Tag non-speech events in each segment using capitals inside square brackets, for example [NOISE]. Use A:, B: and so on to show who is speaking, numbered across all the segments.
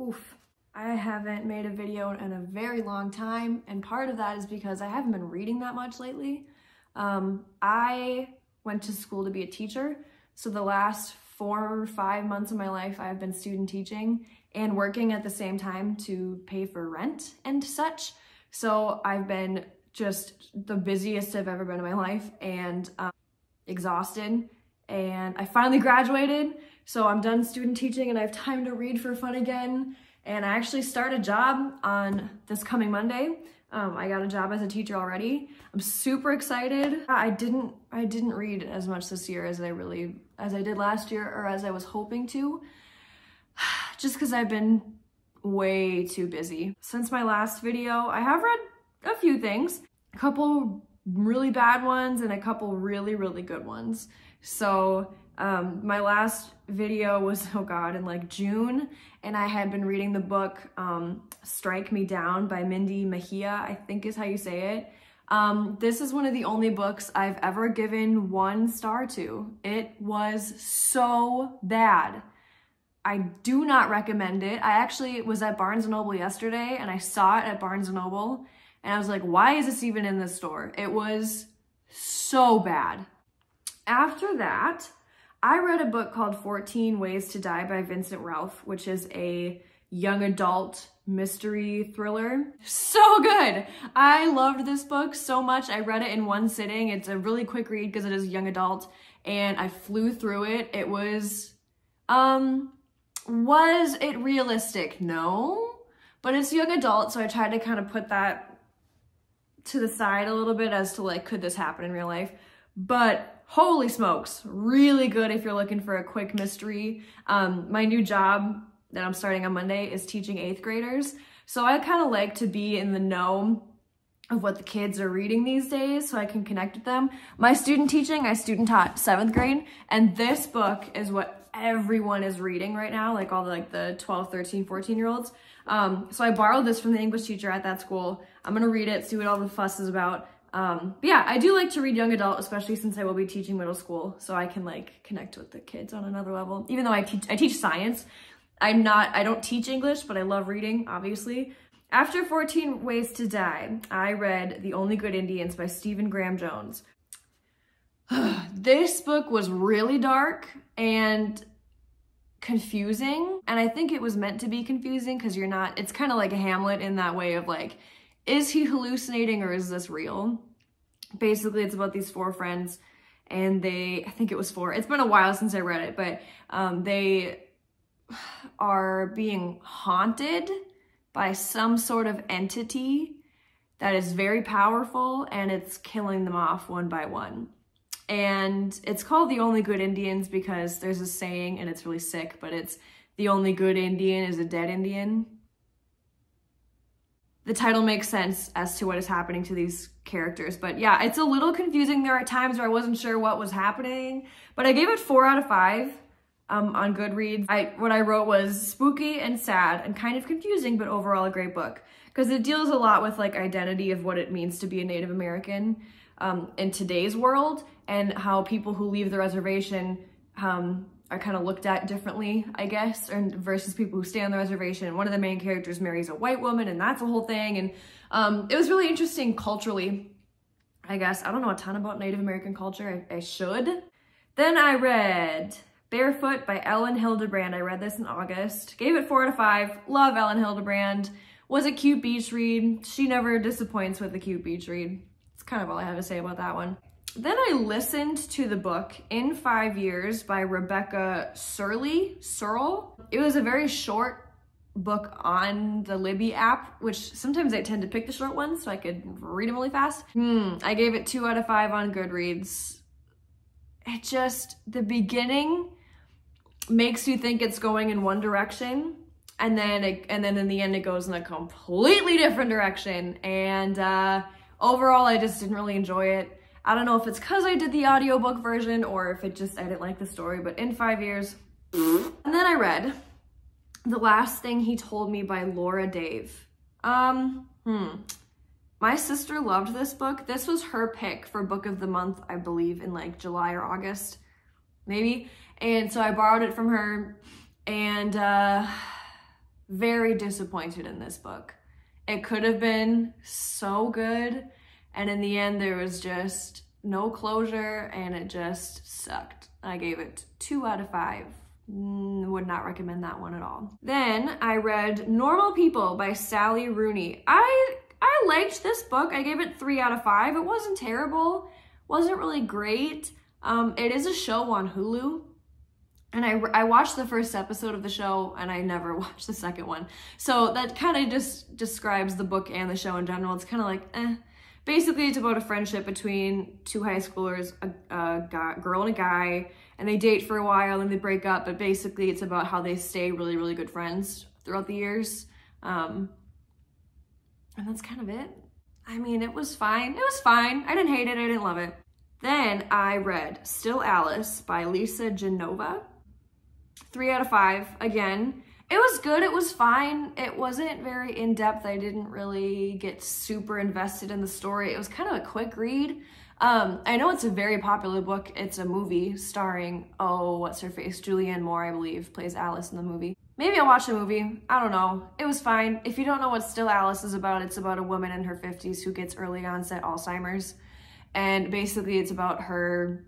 A: Oof. I haven't made a video in a very long time, and part of that is because I haven't been reading that much lately. Um, I went to school to be a teacher, so the last four or five months of my life I've been student teaching and working at the same time to pay for rent and such. So I've been just the busiest I've ever been in my life and um, exhausted. And I finally graduated, so I'm done student teaching and I have time to read for fun again. And I actually start a job on this coming Monday. Um, I got a job as a teacher already. I'm super excited. I didn't I didn't read as much this year as I really as I did last year or as I was hoping to. [SIGHS] Just because I've been way too busy. Since my last video, I have read a few things. A couple really bad ones and a couple really, really good ones. So um, my last video was, [LAUGHS] oh God, in like June, and I had been reading the book um, Strike Me Down by Mindy Mejia, I think is how you say it. Um, this is one of the only books I've ever given one star to. It was so bad. I do not recommend it. I actually was at Barnes & Noble yesterday and I saw it at Barnes & Noble and I was like, why is this even in the store? It was so bad. After that, I read a book called 14 Ways to Die by Vincent Ralph, which is a young adult mystery thriller. So good. I loved this book so much. I read it in one sitting. It's a really quick read because it is young adult and I flew through it. It was, um, was it realistic? No, but it's young adult. So I tried to kind of put that to the side a little bit as to like, could this happen in real life? But holy smokes, really good if you're looking for a quick mystery. Um, my new job that I'm starting on Monday is teaching eighth graders. So I kind of like to be in the know of what the kids are reading these days so I can connect with them. My student teaching, I student taught seventh grade, and this book is what everyone is reading right now, like all the like the 12, 13, 14 year olds. Um, so I borrowed this from the English teacher at that school. I'm gonna read it, see what all the fuss is about. Um, but yeah, I do like to read young adult, especially since I will be teaching middle school, so I can like connect with the kids on another level. Even though I teach, I teach science. I'm not, I don't teach English, but I love reading, obviously. After 14 Ways to Die, I read The Only Good Indians by Stephen Graham Jones. [SIGHS] this book was really dark and confusing. And I think it was meant to be confusing because you're not, it's kind of like a Hamlet in that way of like, is he hallucinating or is this real? Basically, it's about these four friends and they, I think it was four, it's been a while since I read it, but um, they [SIGHS] are being haunted by some sort of entity that is very powerful and it's killing them off one by one. And it's called The Only Good Indians because there's a saying and it's really sick, but it's the only good Indian is a dead Indian the title makes sense as to what is happening to these characters. But yeah, it's a little confusing. There are times where I wasn't sure what was happening, but I gave it four out of five um, on Goodreads. I, what I wrote was spooky and sad and kind of confusing, but overall a great book because it deals a lot with like identity of what it means to be a Native American um, in today's world and how people who leave the reservation um, are kind of looked at differently, I guess, versus people who stay on the reservation. One of the main characters marries a white woman and that's a whole thing. And um, it was really interesting culturally, I guess. I don't know a ton about Native American culture. I, I should. Then I read Barefoot by Elin Hilderbrand. I read this in August. Gave it four out of five. Love Elin Hilderbrand. Was a cute beach read. She never disappoints with a cute beach read. It's kind of all I have to say about that one. Then I listened to the book In Five Years by Rebecca Surley, Serle. It was a very short book on the Libby app, which sometimes I tend to pick the short ones so I could read them really fast. Hmm, I gave it two out of five on Goodreads. It just, the beginning makes you think it's going in one direction and then it, and then in the end it goes in a completely different direction. And uh, overall, I just didn't really enjoy it. I don't know if it's because I did the audiobook version or if it just, I didn't like the story, but in five years. And then I read The Last Thing He Told Me by Laura Dave. Um, hmm. My sister loved this book. This was her pick for book of the month, I believe, in like July or August, maybe. And so I borrowed it from her and uh, very disappointed in this book. It could have been so good, and in the end, there was just no closure, and it just sucked. I gave it two out of five. Mm, would not recommend that one at all. Then I read Normal People by Sally Rooney. I I liked this book. I gave it three out of five. It wasn't terrible, wasn't really great. Um, it is a show on Hulu. And I, I watched the first episode of the show and I never [LAUGHS] watched the second one. So that kind of just describes the book and the show in general. It's kind of like, eh. Basically, it's about a friendship between two high schoolers, a, a guy, girl and a guy, and they date for a while and they break up. But basically, it's about how they stay really, really good friends throughout the years. Um, and that's kind of it. I mean, it was fine. It was fine. I didn't hate it. I didn't love it. Then I read Still Alice by Lisa Genova. Three out of five. Again, it was good. It was fine. It wasn't very in-depth. I didn't really get super invested in the story. It was kind of a quick read. Um, I know it's a very popular book. It's a movie starring, oh, what's her face? Julianne Moore, I believe, plays Alice in the movie. Maybe I'll watch the movie. I don't know. It was fine. If you don't know what Still Alice is about, it's about a woman in her 50s who gets early onset Alzheimer's. And basically it's about her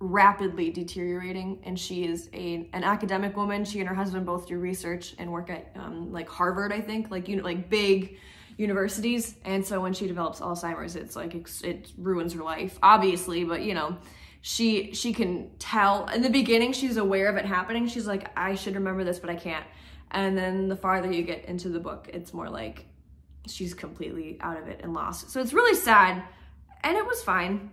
A: rapidly deteriorating and she is a an academic woman. She and her husband both do research and work at um, like harvard i think like you know like big universities. And so when she develops alzheimer's it's like it, it ruins her life obviously but you know she she can tell. In the beginning she's aware of it happening. She's like i should remember this but i can't. And then the farther you get into the book it's more like she's completely out of it and lost. So it's really sad. And it was fine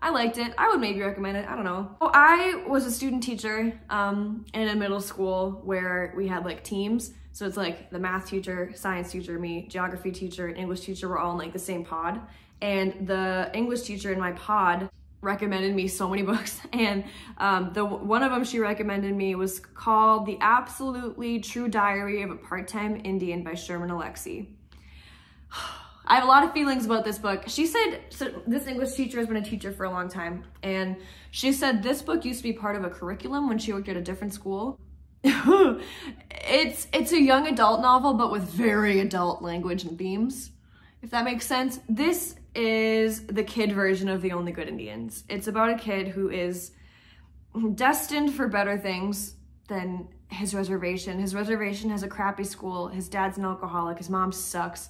A: i liked it. I would maybe recommend it. I don't know. So i was a student teacher um, in a middle school where we had like teams. So it's like the math teacher science teacher me geography teacher and english teacher were all in like the same pod. And the english teacher in my pod recommended me so many [LAUGHS] books. And um, the one of them she recommended me was called The Absolutely True Diary of a Part-Time Indian by Sherman Alexie. [SIGHS] I have a lot of feelings about this book. She said, so this English teacher has been a teacher for a long time, and she said this book used to be part of a curriculum when she worked at a different school. [LAUGHS] it's it's a young adult novel, but with very adult language and themes, if that makes sense. This is the kid version of The Only Good Indians. It's about a kid who is destined for better things than his reservation. His reservation has a crappy school. His dad's an alcoholic. His mom sucks.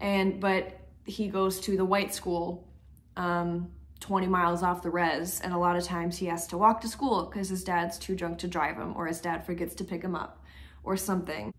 A: And, but he goes to the white school, um, 20 miles off the res. And a lot of times he has to walk to school because his dad's too drunk to drive him or his dad forgets to pick him up or something.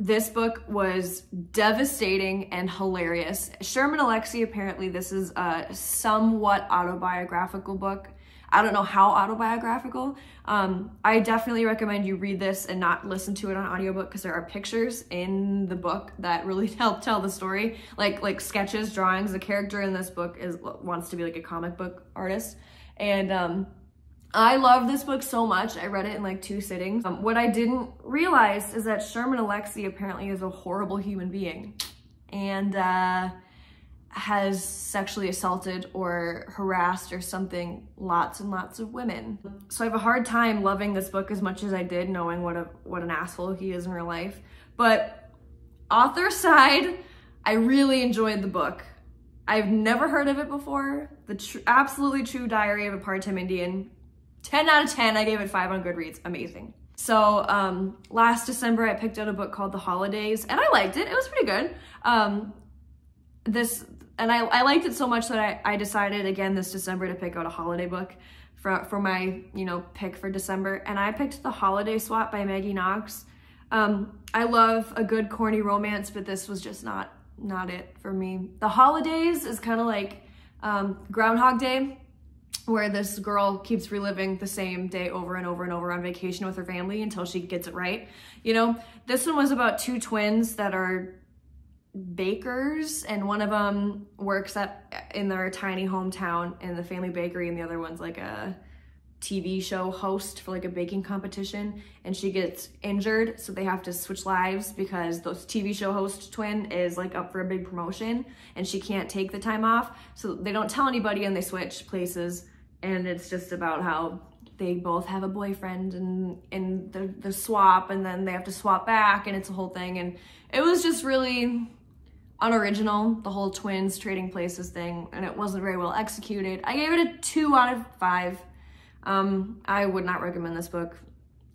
A: This book was devastating and hilarious. Sherman Alexie, apparently this is a somewhat autobiographical book. I don't know how autobiographical. Um, I definitely recommend you read this and not listen to it on audiobook because there are pictures in the book that really [LAUGHS] help tell the story. Like like sketches, drawings. The character in this book is wants to be like a comic book artist. And um, I love this book so much. I read it in like two sittings. Um, what I didn't realize is that Sherman Alexie apparently is a horrible human being and uh, has sexually assaulted or harassed or something lots and lots of women. So I have a hard time loving this book as much as I did knowing what a what an asshole he is in real life. But author side, I really enjoyed the book. I've never heard of it before. The tr absolutely true diary of a part-time Indian 10 out of 10. I gave it 5 on Goodreads. Amazing. So um, last December, I picked out a book called The Holidaze, and I liked it. It was pretty good. Um, this and I, I liked it so much that I, I decided again this December to pick out a holiday book for, for my, you know, pick for December. And I picked The Holiday Swap by Maggie Knox. Um, I love a good corny romance, but this was just not, not it for me. The Holidaze is kind of like um, Groundhog Day, where this girl keeps reliving the same day over and over and over on vacation with her family until she gets it right. You know, this one was about two twins that are bakers and one of them works at in their tiny hometown in the family bakery and the other one's like a TV show host for like a baking competition and she gets injured so they have to switch lives because the TV show host twin is like up for a big promotion and she can't take the time off so they don't tell anybody and they switch places and it's just about how they both have a boyfriend and and the the swap and then they have to swap back and it's a whole thing and it was just really unoriginal the whole twins trading places thing and it wasn't very well executed. I gave it a two out of five. Um i would not recommend this book.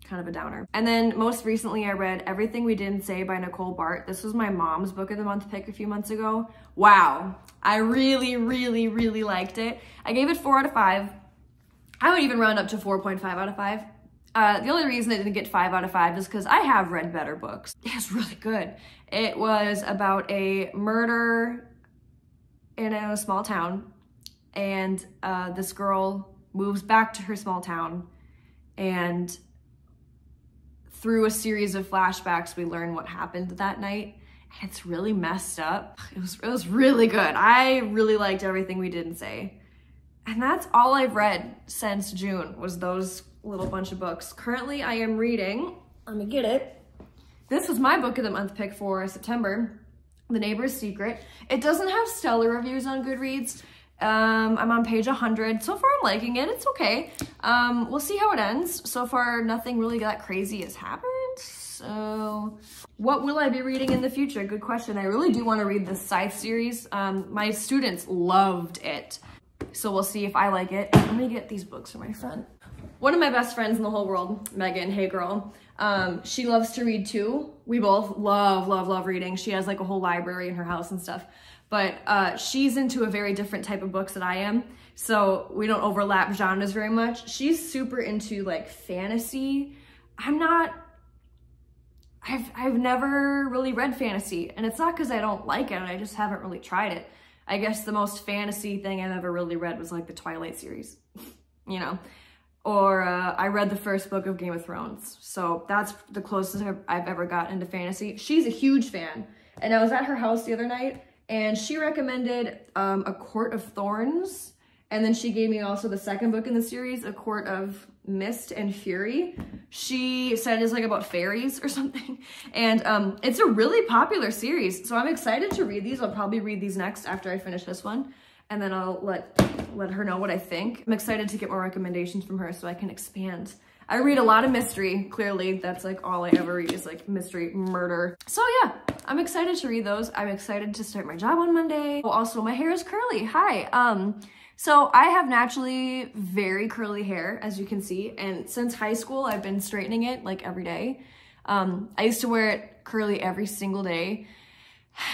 A: Kind of a downer. And then most recently i read everything we didn't say by Nicole Baart. This was my mom's book of the month pick a few months ago. Wow. I really really really liked it. I gave it four out of five. I would even round up to 4.5 out of 5. Uh, the only reason it didn't get 5 out of 5 is because I have read better books. [LAUGHS] It's really good. It was about a murder in a small town, and uh, this girl moves back to her small town, and through a series of flashbacks, we learn what happened that night. It's really messed up. [SIGHS] It was, it was really good. I really liked everything we didn't say. And that's all I've read since June was those little bunch of books. Currently, I am reading, let me get it. This was my book of the month pick for September, The Neighbor's Secret. It doesn't have stellar reviews on Goodreads. Um, I'm on page 100. So far, I'm liking it. It's okay. Um, we'll see how it ends. So far, nothing really that crazy has happened. So what will I be reading in the future? Good question. I really do want to read the Scythe series. Um, my students loved it. So we'll see if I like it. Let me get these books for my friend. One of my best friends in the whole world, Megan, hey girl, um, she loves to read too. We both love, love, love reading. She has like a whole library in her house and stuff. But uh, she's into a very different type of books that I am. So we don't overlap genres very much. She's super into like fantasy. I'm not, I've, I've never really read fantasy. And it's not because I don't like it. I just haven't really tried it. I guess the most fantasy thing I've ever really read was like the Twilight series, [LAUGHS] you know, or uh, I read the first book of Game of Thrones. So that's the closest I've ever got into fantasy. She's a huge fan. And I was at her house the other night and she recommended um, A Court of Thorns. And then she gave me also the second book in the series, A Court of Mist and Fury. She said it's like about fairies or [LAUGHS] something. And um, it's a really popular series. So I'm excited to read these. I'll probably read these next after I finish this one. And then I'll let, let her know what I think. I'm excited to get more recommendations from her so I can expand. I read a lot of mystery, clearly. That's like all I ever read is like mystery, murder. So yeah, I'm excited to read those. I'm excited to start my job on Monday. Oh, also, my hair is curly. Hi. Um, so I have naturally very curly hair, as you can see, and since high school, I've been straightening it like every day. Um, I used to wear it curly every single day.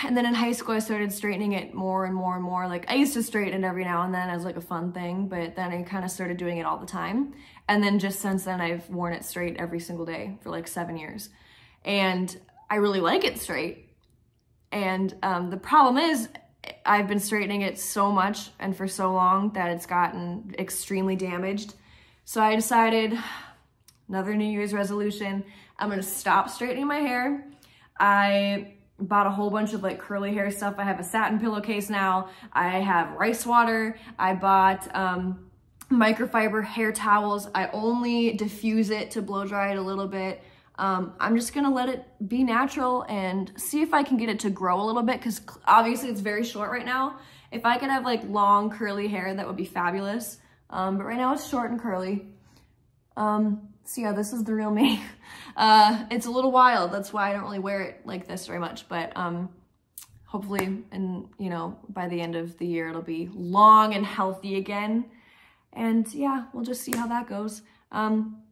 A: And then in high school, I started straightening it more and more and more. Like I used to straighten it every now and then as like a fun thing, but then I kind of started doing it all the time. And then just since then, I've worn it straight every single day for like seven years. And I really like it straight. And um, the problem is I've been straightening it so much and for so long that it's gotten extremely damaged. So I decided, [SIGHS] another New Year's resolution, I'm gonna stop straightening my hair. I bought a whole bunch of like curly hair stuff. I have a satin pillowcase now. I have rice water. I bought um, microfiber hair towels. I only diffuse it to blow dry it a little bit. Um, I'm just gonna let it be natural and see if I can get it to grow a little bit because obviously it's very short right now. If I could have like long curly hair, that would be fabulous. Um, but right now it's short and curly. Um, so yeah, this is the real me. [LAUGHS] Uh, it's a little wild. That's why I don't really wear it like this very much. But um, hopefully, and you know, by the end of the year, it'll be long and healthy again. And yeah, we'll just see how that goes. Um,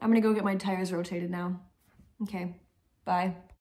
A: I'm gonna go get my tires rotated now. Okay, bye.